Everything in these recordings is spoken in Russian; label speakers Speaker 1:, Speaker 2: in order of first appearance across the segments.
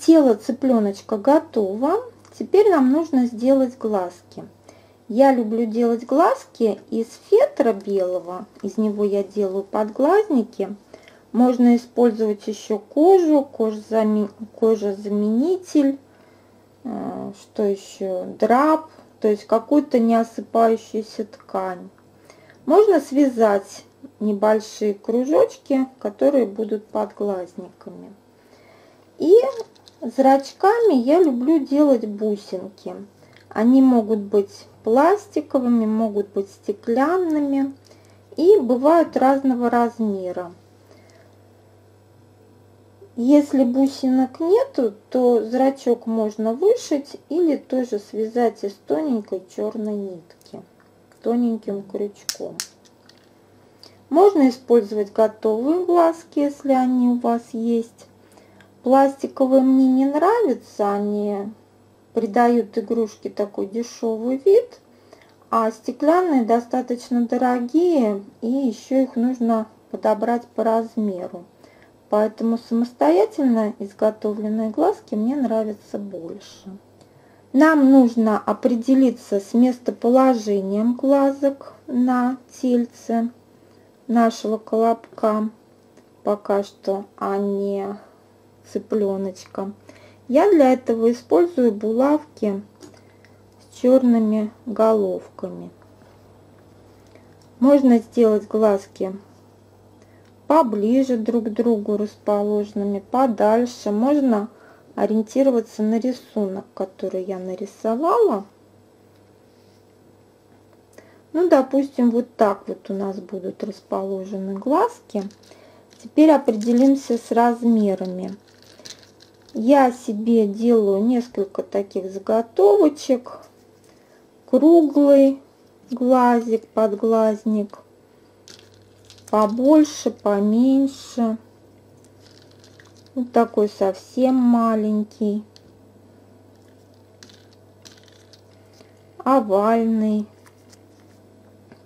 Speaker 1: Тело цыпленочка готово. Теперь нам нужно сделать глазки. Я люблю делать глазки из фетра белого. Из него я делаю подглазники. Можно использовать еще кожу, кожозаменитель, э, что еще, драп, то есть какую-то не осыпающуюся ткань. Можно связать небольшие кружочки, которые будут подглазниками. И зрачками я люблю делать бусинки. Они могут быть пластиковыми, могут быть стеклянными и бывают разного размера. Если бусинок нету, то зрачок можно вышить или тоже связать из тоненькой черной нитки тоненьким крючком. Можно использовать готовые глазки, если они у вас есть. Пластиковые мне не нравятся, они придают игрушке такой дешевый вид, а стеклянные достаточно дорогие и еще их нужно подобрать по размеру. Поэтому самостоятельно изготовленные глазки мне нравятся больше. Нам нужно определиться с местоположением глазок на тельце нашего колобка. Пока что, не цыпленочка. Я для этого использую булавки с черными головками. Можно сделать глазки поближе друг к другу расположенными, подальше. Можно ориентироваться на рисунок, который я нарисовала. Ну, допустим, вот так вот у нас будут расположены глазки. Теперь определимся с размерами. Я себе делаю несколько таких заготовочек. Круглый глазик, подглазник. Побольше, поменьше. Вот такой совсем маленький. Овальный.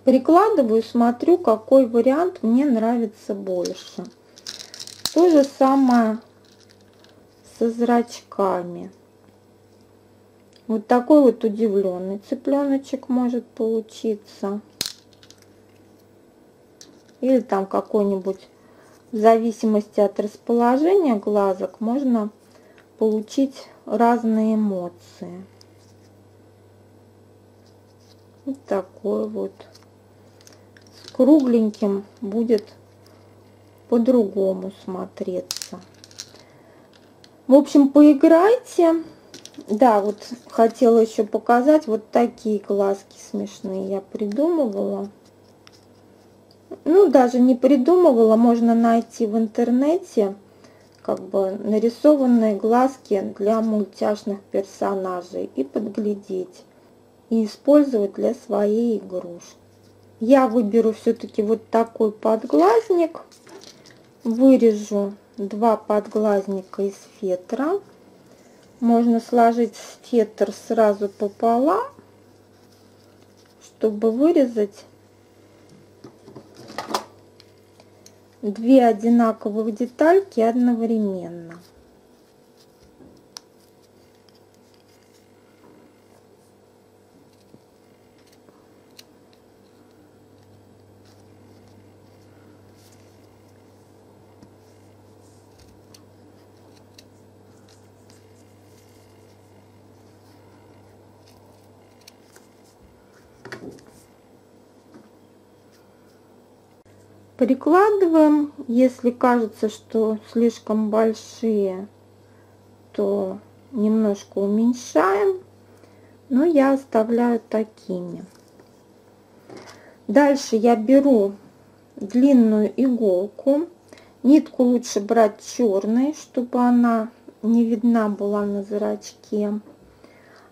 Speaker 1: Прикладываю, смотрю, какой вариант мне нравится больше. То же самое со зрачками. Вот такой вот удивленный цыпленочек может получиться. Или там какой-нибудь в зависимости от расположения глазок можно получить разные эмоции. Вот такой вот. С кругленьким будет по-другому смотреться. В общем, поиграйте. Да, вот хотела еще показать вот такие глазки смешные я придумывала ну, даже не придумывала, можно найти в интернете как бы нарисованные глазки для мультяшных персонажей и подглядеть и использовать для своей игрушки. Я выберу все-таки вот такой подглазник, вырежу два подглазника из фетра. Можно сложить фетр сразу пополам, чтобы вырезать две одинаковых детальки одновременно. Прикладываем, если кажется, что слишком большие, то немножко уменьшаем, но я оставляю такими. Дальше я беру длинную иголку. Нитку лучше брать черной, чтобы она не видна была на зрачке.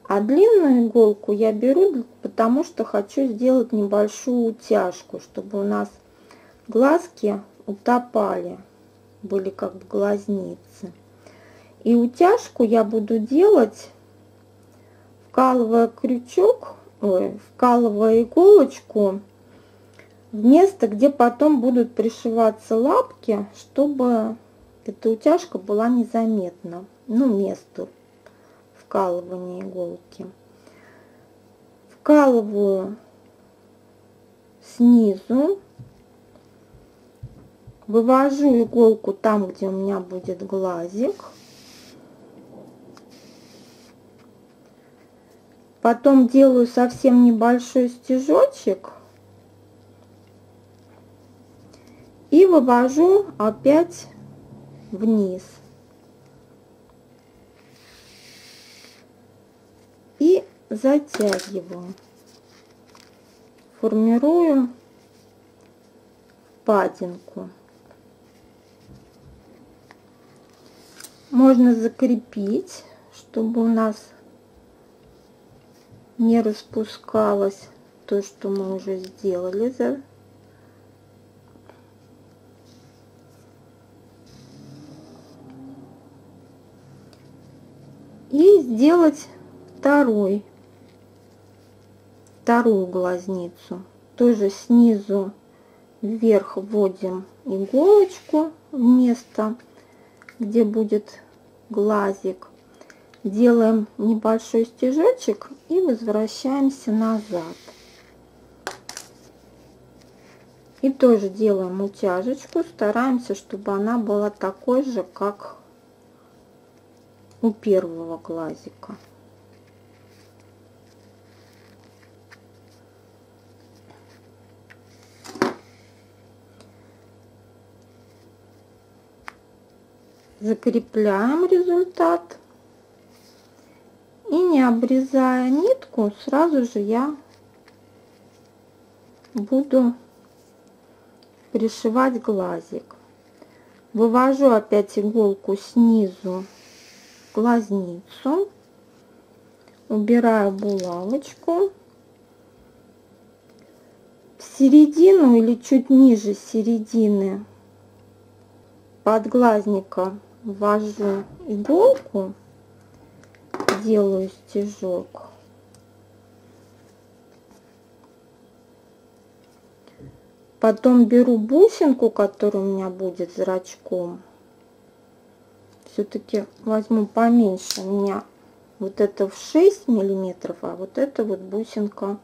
Speaker 1: А длинную иголку я беру, потому что хочу сделать небольшую утяжку, чтобы у нас глазки утопали, были как бы глазницы. И утяжку я буду делать, вкалывая крючок, ой, вкалывая иголочку в место, где потом будут пришиваться лапки, чтобы эта утяжка была незаметна. ну, месту вкалывания иголки. Вкалываю снизу, вывожу иголку там, где у меня будет глазик. Потом делаю совсем небольшой стежочек и вывожу опять вниз. И затягиваю. Формирую падинку. Можно закрепить, чтобы у нас не распускалось то, что мы уже сделали за и сделать второй вторую глазницу. Тоже снизу вверх вводим иголочку в место где будет глазик. Делаем небольшой стежочек и возвращаемся назад. И тоже делаем утяжечку стараемся чтобы она была такой же как у первого глазика закрепляем результат. И не обрезая нитку, сразу же я буду пришивать глазик. Вывожу опять иголку снизу глазницу, убираю булавочку, в середину или чуть ниже середины подглазника ввожу иголку делаю стежок. Потом беру бусинку, которая у меня будет зрачком. Все-таки возьму поменьше. У меня вот это в 6 миллиметров, а вот это вот бусинка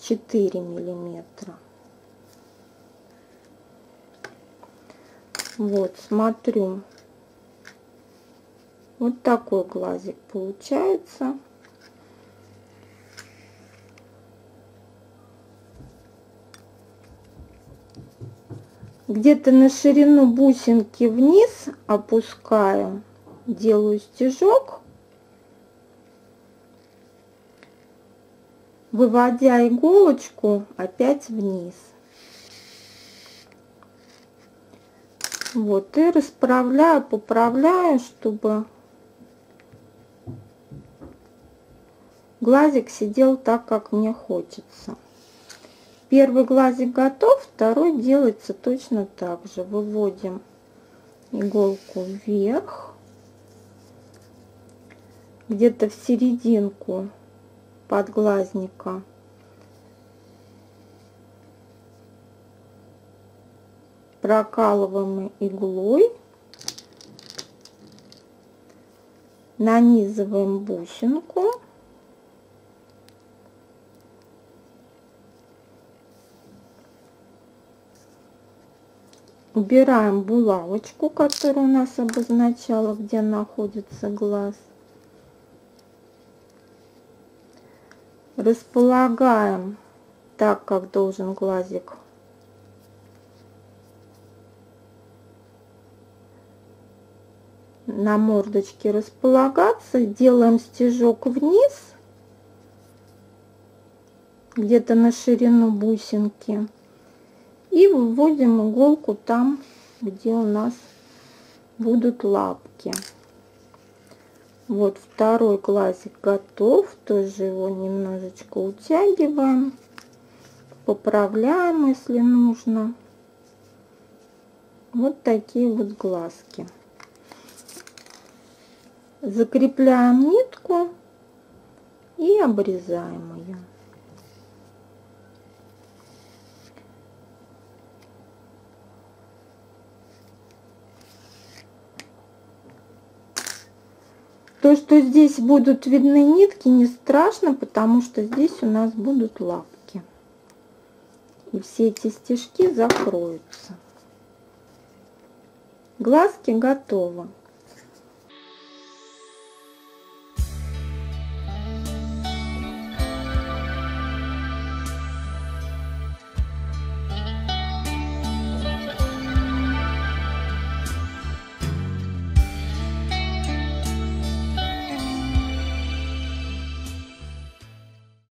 Speaker 1: 4 миллиметра. Вот, смотрю. Вот такой глазик получается. Где-то на ширину бусинки вниз опускаю, делаю стежок, выводя иголочку опять вниз. Вот, и расправляю, поправляю, чтобы глазик сидел так, как мне хочется. Первый глазик готов, второй делается точно так же. Выводим иголку вверх, где-то в серединку подглазника. Прокалываем иглой, нанизываем бусинку убираем булавочку, которая у нас обозначала, где находится глаз. Располагаем так, как должен глазик на мордочке располагаться. Делаем стежок вниз, где-то на ширину бусинки и выводим иголку там где у нас будут лапки. Вот второй глазик готов тоже его немножечко утягиваем поправляем если нужно. Вот такие вот глазки. Закрепляем нитку и обрезаем ее То, что здесь будут видны нитки, не страшно, потому что здесь у нас будут лапки. И все эти стежки закроются. Глазки готовы.